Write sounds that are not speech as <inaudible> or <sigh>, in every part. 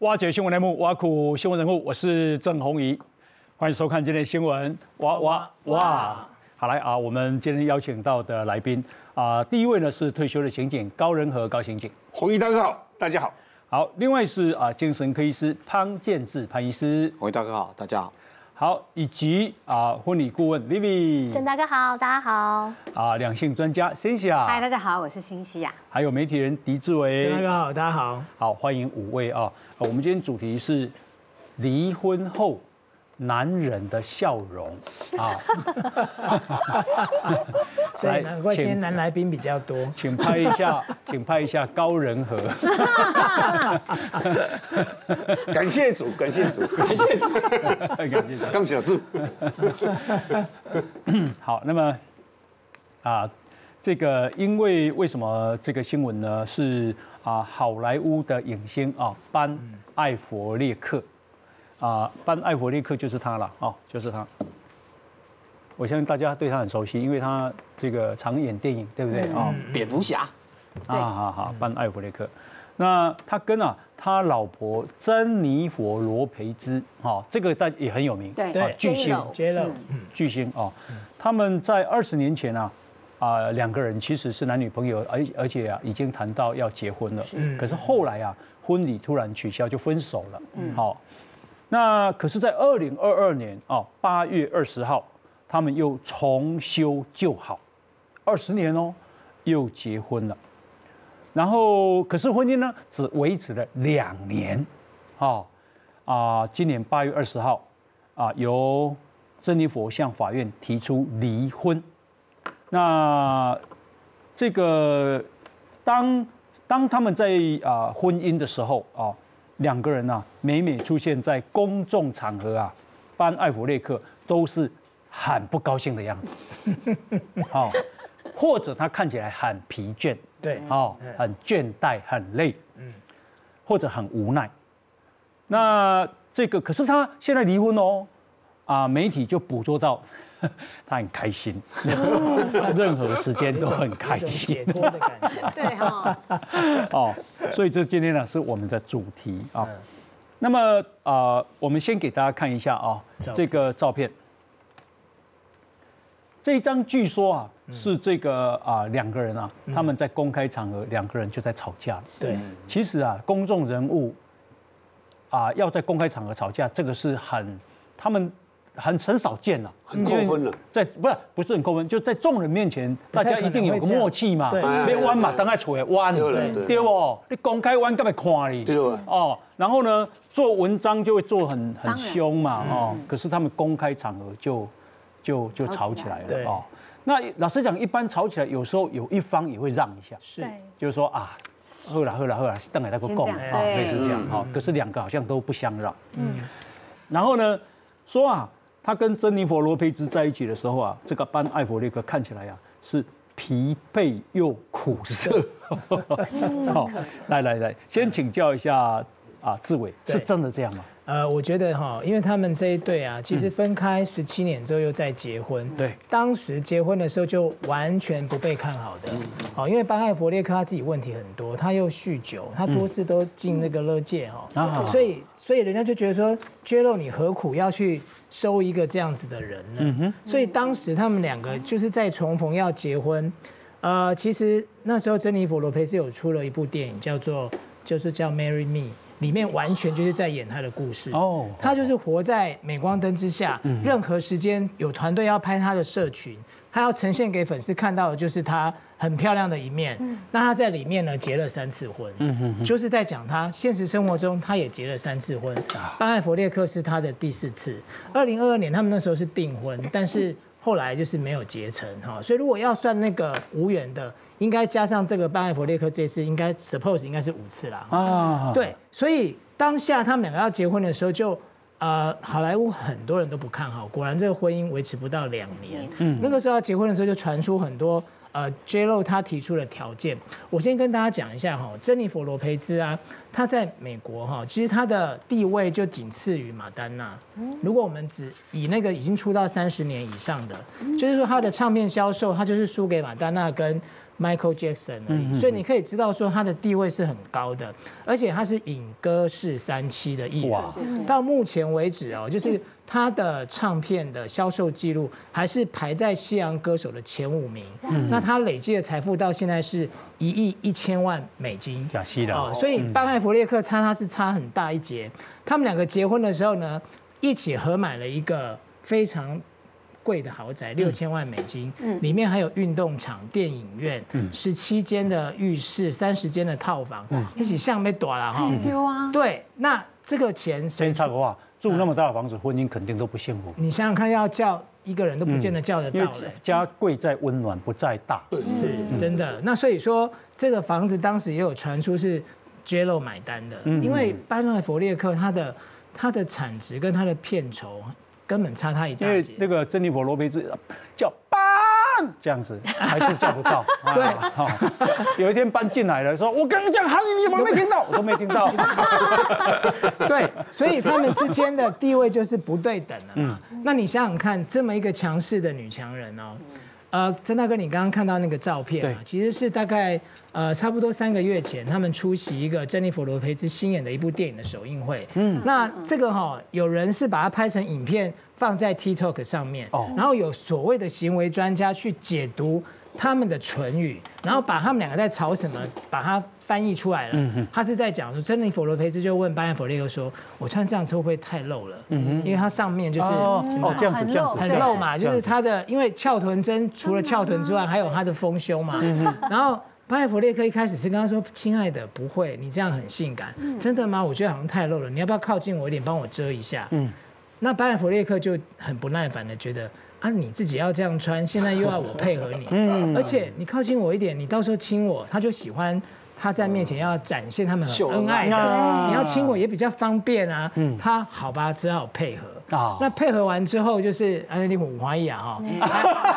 挖掘新闻内幕，挖苦新闻人物，我是郑宏仪，欢迎收看今天的新闻。哇哇哇！好来啊，我们今天邀请到的来宾啊，第一位呢是退休的刑警高仁和高刑警，红衣大哥好，大家好。好，另外是啊精神科医师潘建志潘医师，红衣大哥好，大家好。好，以及啊婚礼顾问 Vivi，郑大哥好，大家好。啊两性专家 Cynthia，嗨，大家好，我是辛西亚。还有媒体人狄志伟，郑大哥好，大家好。好，欢迎五位啊。我们今天主题是离婚后男人的笑容啊。<laughs> 所以难怪今天男来宾比较多。请拍一下，<laughs> 请拍一下高人和。<laughs> 感谢主，感谢主，感谢主，感谢主，刚小主。好，那么啊，这个因为为什么这个新闻呢？是啊，好莱坞的影星啊，班艾佛列克啊，班艾弗列克就是他了哦，就是他。我相信大家对他很熟悉，因为他这个常演电影，对不对啊？蝙蝠侠。啊，好好，班艾弗列克。那他跟啊，他老婆珍妮佛罗培兹，哈，这个在也很有名，对，巨星巨星哦。他们在二十年前啊，啊，两个人其实是男女朋友，而而且啊，已经谈到要结婚了。可是后来啊，婚礼突然取消，就分手了。嗯，好。那可是，在二零二二年啊，八月二十号。他们又重修旧好，二十年哦，又结婚了。然后，可是婚姻呢，只维持了两年。啊，啊，今年八月二十号，啊，由珍妮佛向法院提出离婚。那这个当当他们在啊婚姻的时候啊，两个人呢，每每出现在公众场合啊，班艾弗列克都是。很不高兴的样子，<laughs> 哦，或者他看起来很疲倦，对，哦，很倦怠、很累，嗯，或者很无奈。那这个可是他现在离婚哦，啊，媒体就捕捉到 <laughs> 他很开心，任何时间都很开心，解脱的感觉，对哈，<laughs> 哦，所以这今天呢是我们的主题啊。那么啊，我们先给大家看一下啊，这个照片。这一张据说啊是这个啊两个人啊他们在公开场合两个人就在吵架。对，其实啊公众人物啊要在公开场合吵架，这个是很他们很很少见了，很扣分了。在不是不是很扣分，就在众人面前，大家一定有个默契嘛。别弯嘛，当在处的弯，对不？你公开弯干嘛看你？对哦，然后呢做文章就会做很很凶嘛哦，可是他们公开场合就。就就吵起来了哦。那老实讲，一般吵起来，有时候有一方也会让一下，是，就是说啊，喝了喝了喝了，等下那个供啊，类似这样哈。可是两个好像都不相让。嗯。然后呢，说啊，他跟珍妮佛罗培兹在一起的时候啊，这个班艾弗列克看起来呀是疲惫又苦涩。<laughs> 好，来来来，先请教一下啊，志伟，是真的这样吗？呃，我觉得哈，因为他们这一对啊，其实分开十七年之后又再结婚。对，当时结婚的时候就完全不被看好的。好，因为班艾弗列克他自己问题很多，他又酗酒，他多次都进那个乐界哈，所以所以人家就觉得说，J Lo 你何苦要去收一个这样子的人呢？所以当时他们两个就是在重逢要结婚。呃，其实那时候珍妮佛罗佩兹有出了一部电影，叫做就是叫 Marry Me。里面完全就是在演他的故事。哦，他就是活在镁光灯之下，任何时间有团队要拍他的社群，他要呈现给粉丝看到的就是他很漂亮的一面。那他在里面呢结了三次婚，就是在讲他现实生活中他也结了三次婚。班艾弗列克是他的第四次。二零二二年他们那时候是订婚，但是后来就是没有结成哈。所以如果要算那个无缘的。应该加上这个班艾弗列克这次，应该 suppose 应该是五次啦。啊，对，所以当下他们两个要结婚的时候，就呃，好莱坞很多人都不看好，果然这个婚姻维持不到两年。嗯，那个时候要结婚的时候，就传出很多呃，J Lo 他提出了条件，我先跟大家讲一下哈，珍妮佛罗培兹啊，她在美国哈，其实她的地位就仅次于马丹娜。如果我们只以那个已经出道三十年以上的，就是说她的唱片销售，她就是输给马丹娜跟。Michael Jackson 而已，所以你可以知道说他的地位是很高的，而且他是影歌式三期的艺人。到目前为止哦，就是他的唱片的销售记录还是排在西洋歌手的前五名。那他累积的财富到现在是一亿一千万美金。假戏的哦，所以班艾弗列克差他是差很大一截。他们两个结婚的时候呢，一起合买了一个非常。贵的豪宅六千万美金，嗯里面还有运动场、电影院，嗯十七间的浴室，三十间的套房，一起像没短了哈。丢啊！对，那这个钱先差个话，住那么大的房子，婚姻肯定都不幸福。你想想看，要叫一个人都不见得叫得到。家贵在温暖，不在大。是真的。那所以说，这个房子当时也有传出是 J Lo 买单的，因为班奈弗列克他的他的产值跟他的片酬。根本差他一大截。因为那个珍妮佛罗培兹叫搬这样子，<laughs> 还是叫不到。对，有一天搬进来了，说：“我刚刚讲韩语，你怎么没听到？” <laughs> 我都没听到。<laughs> 对，所以他们之间的地位就是不对等的嘛。那你想想看，这么一个强势的女强人哦。呃，曾大哥，你刚刚看到那个照片啊，其实是大概呃差不多三个月前，他们出席一个珍妮佛罗培兹新演的一部电影的首映会。嗯，那这个哈，有人是把它拍成影片放在 TikTok 上面，哦，然后有所谓的行为专家去解读他们的唇语，然后把他们两个在吵什么，把它。翻译出来了，他是在讲说，珍妮佛罗培兹就问巴恩弗列克说：“我穿这样子会不会太露了？嗯因为它上面就是哦这样子这样子很露嘛，就是他的因为翘臀针除了翘臀之外，还有他的丰胸嘛。嗯然后巴恩弗列克一开始是跟他说：‘亲爱的，不会，你这样很性感，真的吗？我觉得好像太露了，你要不要靠近我一点，帮我遮一下？’嗯，那巴恩弗列克就很不耐烦的觉得啊，你自己要这样穿，现在又要我配合你，嗯，而且你靠近我一点，你到时候亲我，他就喜欢。”他在面前要展现他们很恩爱的，你要亲我也比较方便啊。他好吧，只好配合。那配合完之后就是安德烈五华裔啊哈，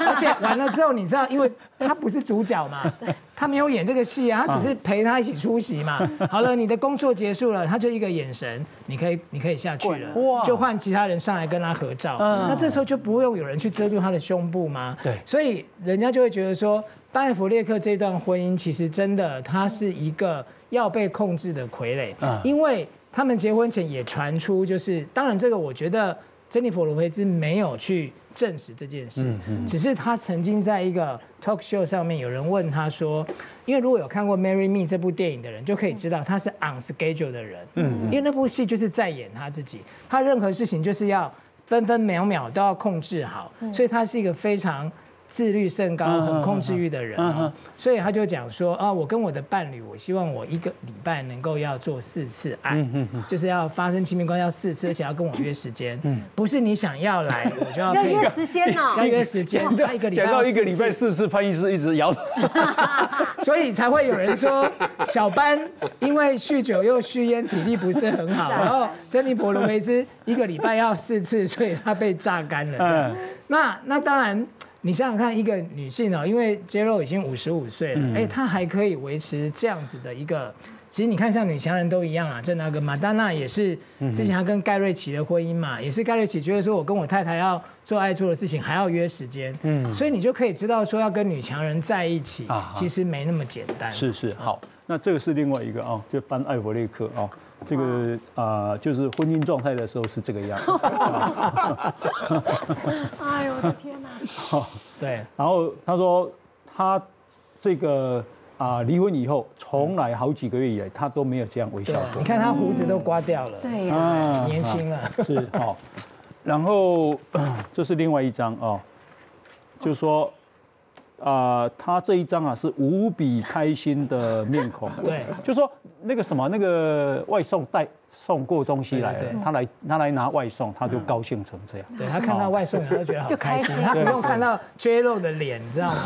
而且完了之后你知道，因为他不是主角嘛，<laughs> 他没有演这个戏啊，他只是陪他一起出席嘛。<laughs> 好了，你的工作结束了，他就一个眼神，你可以你可以下去了，就换其他人上来跟他合照。那这时候就不用有人去遮住他的胸部吗？对，所以人家就会觉得说。巴艾弗列克这段婚姻其实真的，他是一个要被控制的傀儡，因为他们结婚前也传出，就是当然这个我觉得珍妮佛罗培兹没有去证实这件事，只是他曾经在一个 talk show 上面有人问他说，因为如果有看过《Marry Me》这部电影的人就可以知道他是 on schedule 的人，嗯，因为那部戏就是在演他自己，他任何事情就是要分分秒秒都要控制好，所以他是一个非常。自律甚高、很控制欲的人啊，所以他就讲说啊，我跟我的伴侣，我希望我一个礼拜能够要做四次爱，就是要发生亲密关系要四次，而且要跟我约时间，不是你想要来我就要要约时间呢，<laughs> 要约时间，一个礼拜讲到一个礼拜四次，潘医师一直摇头，<laughs> 所以才会有人说小班因为酗酒又酗烟，体力不是很好，<laughs> 然后珍妮佛罗维斯一个礼拜要四次，所以他被榨干了。那那当然。你想想看，一个女性哦，因为 J Lo 已经五十五岁了，哎，她还可以维持这样子的一个。其实你看，像女强人都一样啊，这那个马丹娜也是之前她跟盖瑞奇的婚姻嘛，也是盖瑞奇觉得说我跟我太太要做爱做的事情，还要约时间，嗯，所以你就可以知道说要跟女强人在一起，其实没那么简单。是是，好，那这个是另外一个啊，就班艾弗列克啊。这个啊，就是婚姻状态的时候是这个样。<laughs> <laughs> 哎呦我的天哪！<laughs> 对，然后他说他这个啊离婚以后，从来好几个月以来他都没有这样微笑过。你看他胡子都刮掉了，对呀，年轻了。是哦，然后 <clears throat> 这是另外一张哦，就是说。啊，他这一张啊是无比开心的面孔，对，就说那个什么那个外送带送过东西来，他来他来拿外送，他就高兴成这样。对他看到外送，他就觉得好开心，他不用看到 J Lo 的脸，你知道吗？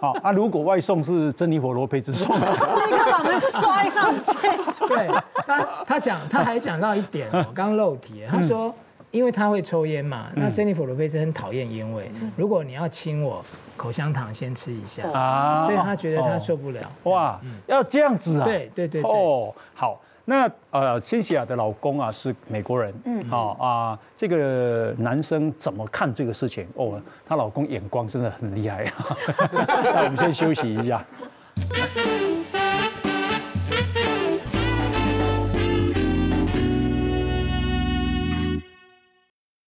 好，啊，如果外送是珍妮佛罗佩兹送，的，那个把门摔上去。<laughs> 对他他讲他还讲到一点我，刚漏题，他说因为他会抽烟嘛，那珍妮弗罗佩兹很讨厌烟味。如果你要亲我，口香糖先吃一下，啊所以他觉得他受不了。哇，要这样子啊？对对对对，哦，好，那呃，辛西亚的老公啊是美国人，嗯，好啊，这个男生怎么看这个事情？哦，她老公眼光真的很厉害啊。<laughs> 那我们先休息一下。